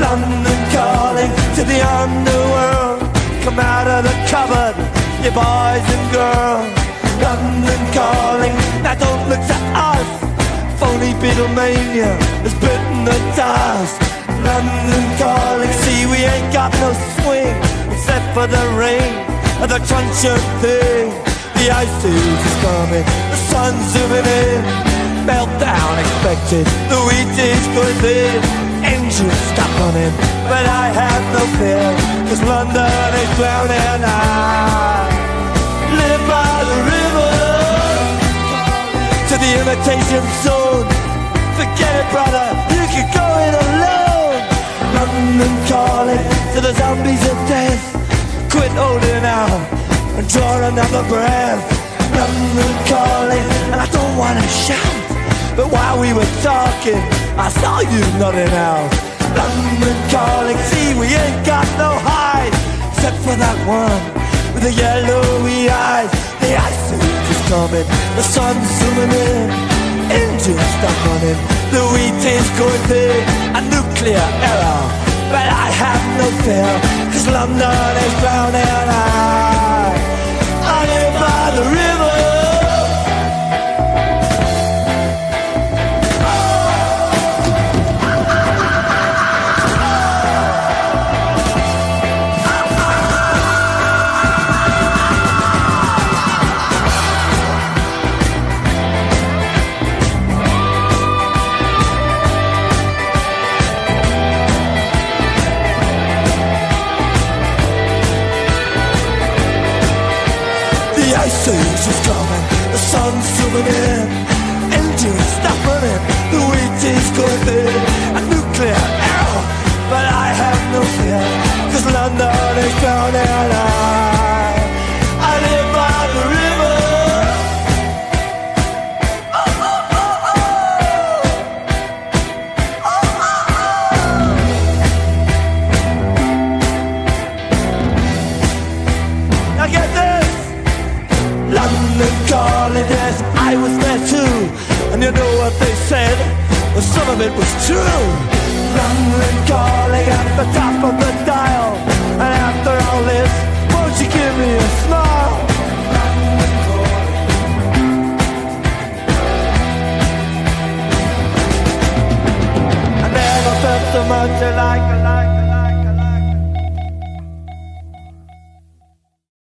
London calling to the underworld. Come out of the cupboard, you boys and girls. London calling, now don't look to us. Phony Beatlemania has bitten the dust. London calling, see we ain't got no swing except for the rain and the crunch of thing. The ice age is coming, the sun's zooming in. Meltdown expected, the wheat is good. Engines stop running, but I have no fear, cause London is drowning. I live by the river to the imitation zone. Forget it, brother, you can go it alone. London calling to the zombies of death. Quit holding out and draw another breath. London calling, and I don't wanna shout. But while we were talking, I saw you nodding out. London calling, see we ain't got no hide, except for that one with the yellowy eyes. The ice is coming, the sun's zooming in, engines stop running, the wheat is going big, a nuclear error. But I have no fear, cause London is drowning. I, zooming in, engines stop running, the wheat is going thin, a nuclear error, but I have no fear, cause London is drowning. You know what they said? Well, some of it was true. London calling at the top of the dial. And after all this, won't you give me a smile? I never felt so much like a life.